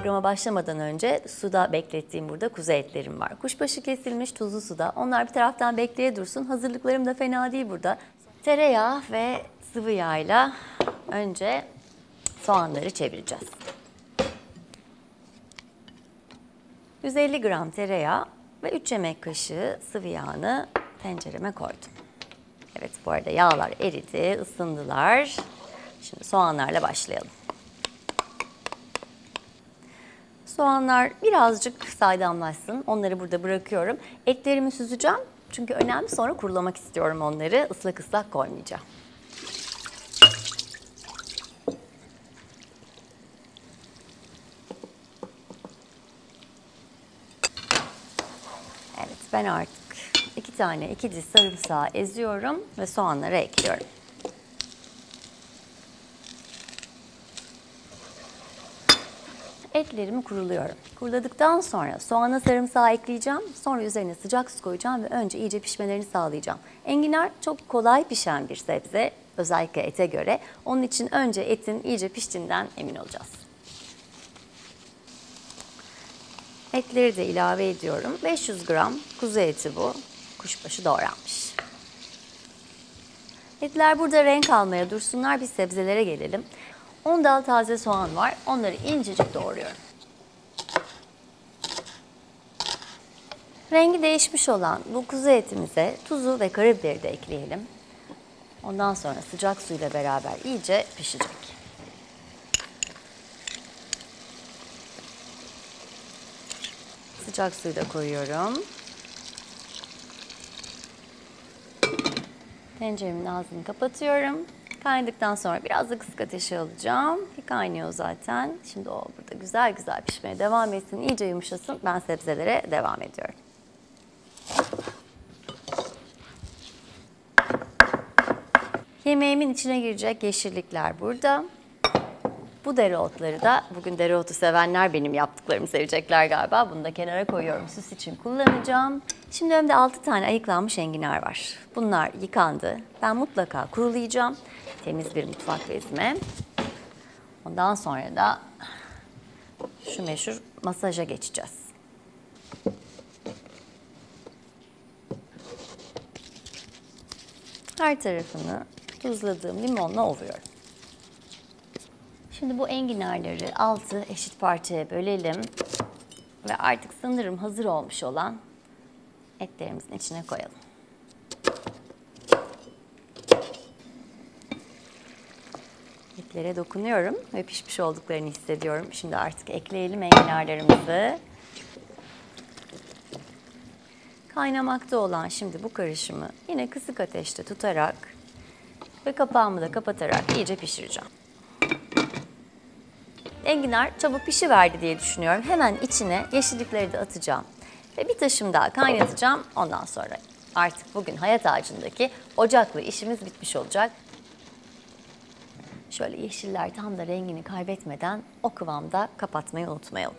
programa başlamadan önce suda beklettiğim burada kuzu etlerim var. Kuşbaşı kesilmiş tuzlu suda. Onlar bir taraftan bekleye dursun. Hazırlıklarım da fena değil burada. Tereyağı ve sıvı yağla önce soğanları çevireceğiz. 150 gram tereyağı ve 3 yemek kaşığı sıvı yağını tencereme koydum. Evet bu arada yağlar eridi, ısındılar. Şimdi soğanlarla başlayalım. Soğanlar birazcık saydamlaşsın. Onları burada bırakıyorum. Etlerimi süzeceğim. Çünkü önemli sonra kurulamak istiyorum onları. Islak ıslak koymayacağım. Evet ben artık iki tane iki diş sarımsağı eziyorum ve soğanları ekliyorum. Etlerimi kuruluyorum. Kuruladıktan sonra soğana sarımsağı ekleyeceğim. Sonra üzerine sıcak su koyacağım ve önce iyice pişmelerini sağlayacağım. Enginar çok kolay pişen bir sebze. Özellikle ete göre. Onun için önce etin iyice piştiğinden emin olacağız. Etleri de ilave ediyorum. 500 gram kuzu eti bu. Kuşbaşı doğranmış. Etler burada renk almaya dursunlar. Biz sebzelere gelelim. 10 dal taze soğan var. Onları incecik doğruyorum. Rengi değişmiş olan bu kuzu etimize tuzu ve karabiberi de ekleyelim. Ondan sonra sıcak suyla beraber iyice pişecek. Sıcak suyu da koyuyorum. Tenceremin ağzını kapatıyorum. Kaynadıktan sonra biraz da kısık ateşe alacağım. Kaynıyor zaten. Şimdi o burada güzel güzel pişmeye devam etsin. iyice yumuşasın. Ben sebzelere devam ediyorum. Yemeğimin içine girecek yeşillikler burada. Bu dereotları da bugün dereotu sevenler benim yaptıklarımı sevecekler galiba. Bunu da kenara koyuyorum. Süs için kullanacağım. Şimdi önümde 6 tane ayıklanmış enginar var. Bunlar yıkandı. Ben mutlaka kurulayacağım. Temiz bir mutfak bezime. Ondan sonra da şu meşhur masaja geçeceğiz. Her tarafını tuzladığım limonla ovuyorum. Şimdi bu enginarları altı eşit parçaya bölelim. Ve artık sanırım hazır olmuş olan etlerimizin içine koyalım. Etlere dokunuyorum ve pişmiş olduklarını hissediyorum. Şimdi artık ekleyelim enginarlarımızı. Kaynamakta olan şimdi bu karışımı yine kısık ateşte tutarak ve kapağımı da kapatarak iyice pişireceğim. Enginar çabuk pişiverdi diye düşünüyorum. Hemen içine yeşillikleri de atacağım. Ve bir taşım daha kaynatacağım. Ondan sonra artık bugün hayat ağacındaki ocaklı işimiz bitmiş olacak. Şöyle yeşiller tam da rengini kaybetmeden o kıvamda kapatmayı unutmayalım.